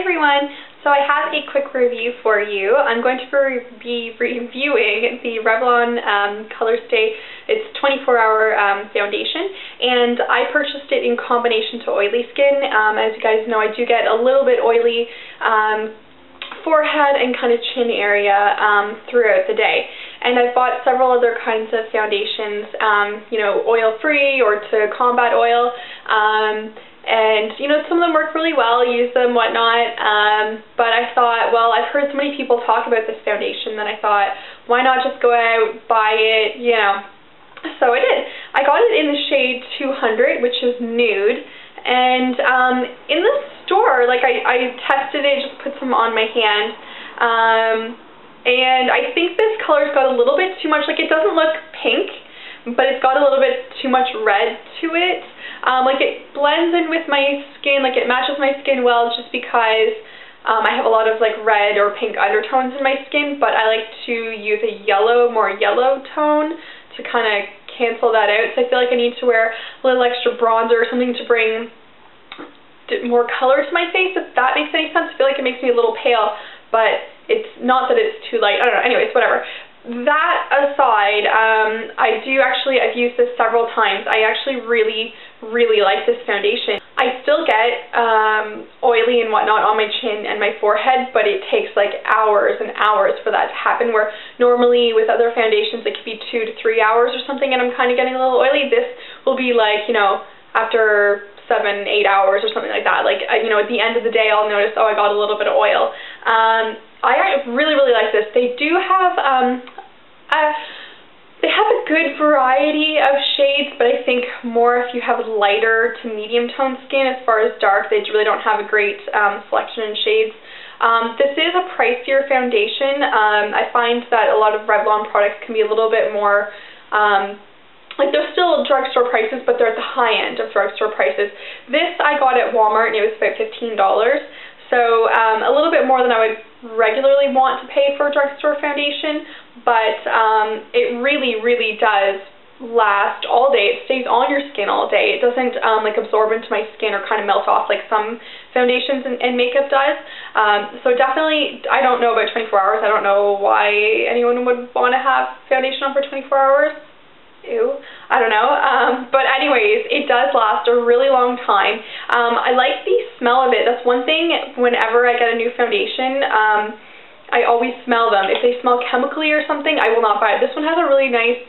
everyone! So I have a quick review for you. I'm going to be reviewing the Revlon um, Colorstay. It's 24 hour um, foundation and I purchased it in combination to oily skin. Um, as you guys know I do get a little bit oily um, forehead and kind of chin area um, throughout the day. And I've bought several other kinds of foundations, um, you know, oil free or to combat oil. And, you know, some of them work really well, use them, whatnot. Um, but I thought, well, I've heard so many people talk about this foundation that I thought, why not just go out, buy it, you know. So I did. I got it in the shade 200, which is nude. And um, in the store, like, I, I tested it, just put some on my hand. Um, and I think this color's got a little bit too much, like, it doesn't look pink, but it's got a little bit too much red to it. Um, like it blends in with my skin, like it matches my skin well just because um, I have a lot of like red or pink undertones in my skin, but I like to use a yellow, more yellow tone to kind of cancel that out. So I feel like I need to wear a little extra bronzer or something to bring more color to my face, if that makes any sense. I feel like it makes me a little pale, but it's not that it's too light. I don't know. Anyways, whatever that aside, um, I do actually, I've used this several times. I actually really, really like this foundation. I still get um, oily and whatnot on my chin and my forehead, but it takes like hours and hours for that to happen, where normally with other foundations it could be two to three hours or something and I'm kind of getting a little oily. This will be like, you know, after seven, eight hours or something like that. Like, you know, at the end of the day I'll notice, oh, I got a little bit of oil. Um, I really, really like this. They do have, um, a, they have a good variety of shades, but I think more if you have lighter to medium tone skin. As far as dark, they really don't have a great um, selection in shades. Um, this is a pricier foundation. Um, I find that a lot of Revlon products can be a little bit more, um, like they're still drugstore prices, but they're at the high end of drugstore prices. This I got at Walmart and it was about $15. So um, a little bit more than I would regularly want to pay for a drugstore foundation, but um, it really, really does last all day. It stays on your skin all day. It doesn't um, like absorb into my skin or kind of melt off like some foundations and, and makeup does. Um, so definitely, I don't know about 24 hours. I don't know why anyone would want to have foundation on for 24 hours ew, I don't know. Um, but anyways, it does last a really long time. Um, I like the smell of it. That's one thing whenever I get a new foundation, um, I always smell them. If they smell chemically or something, I will not buy it. This one has a really nice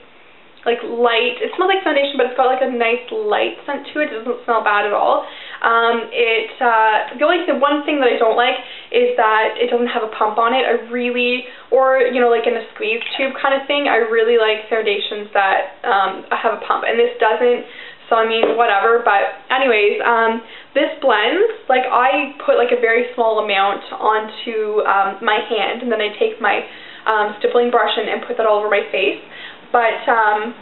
like light, it smells like foundation, but it's got like a nice light scent to it. It doesn't smell bad at all. Um, it, uh, the only the one thing that I don't like is that it doesn't have a pump on it. I really, or, you know, like in a squeeze tube kind of thing, I really like foundations that um, have a pump, and this doesn't, so I mean, whatever, but anyways, um, this blends, like I put like a very small amount onto um, my hand, and then I take my um, stippling brush and, and put that all over my face, but um,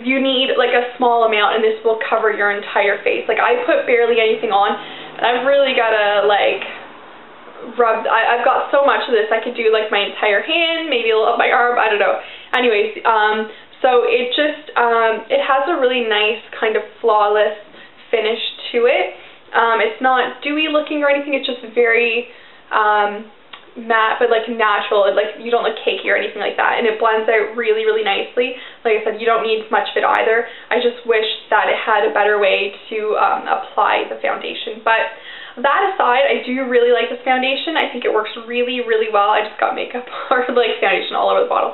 you need like a small amount and this will cover your entire face. Like I put barely anything on and I've really got to like rub, I, I've got so much of this I could do like my entire hand, maybe a little of my arm, I don't know. Anyways, um, so it just, um, it has a really nice kind of flawless finish to it. Um, it's not dewy looking or anything, it's just very, um, matte but like natural and like you don't look cakey or anything like that and it blends out really really nicely. Like I said you don't need much of it either. I just wish that it had a better way to um, apply the foundation. But that aside I do really like this foundation. I think it works really really well. I just got makeup or like foundation all over the bottle.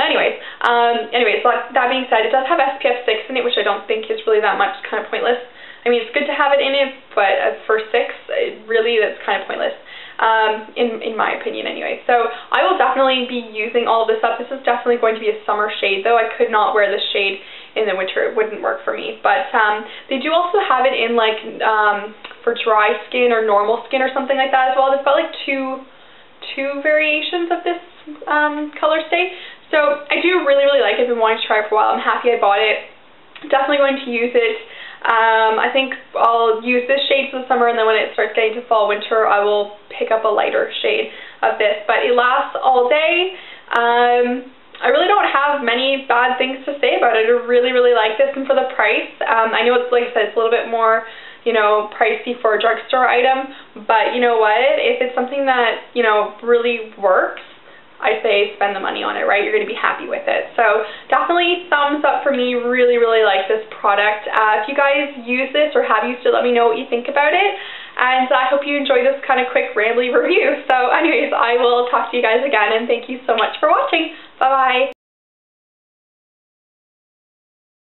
Anyways um anyways that being said it does have SPF 6 in it which I don't think is really that much kind of pointless. I mean it's good to have it in it but uh, for 6 it really that's kind of pointless um, in, in my opinion anyway. So I will definitely be using all of this up. This is definitely going to be a summer shade, though I could not wear this shade in the winter. It wouldn't work for me. But um, they do also have it in like um, for dry skin or normal skin or something like that as well. They've got like two two variations of this um, Colorstay. So I do really, really like it. I've been wanting to try it for a while. I'm happy I bought it. Definitely going to use it. Um, I think I'll use this shade for the summer and then when it starts getting to fall winter I will pick up a lighter shade of this. But it lasts all day. Um, I really don't have many bad things to say about it. I really, really like this and for the price, um, I know it's like I said, it's a little bit more you know, pricey for a drugstore item, but you know what? If it's something that, you know, really works, I say spend the money on it, right? You're going to be happy with it. So definitely thumbs up for me. Really, really like this product. Uh, if you guys use this or have used it, let me know what you think about it. And I hope you enjoyed this kind of quick rambly review. So anyways, I will talk to you guys again and thank you so much for watching. Bye-bye.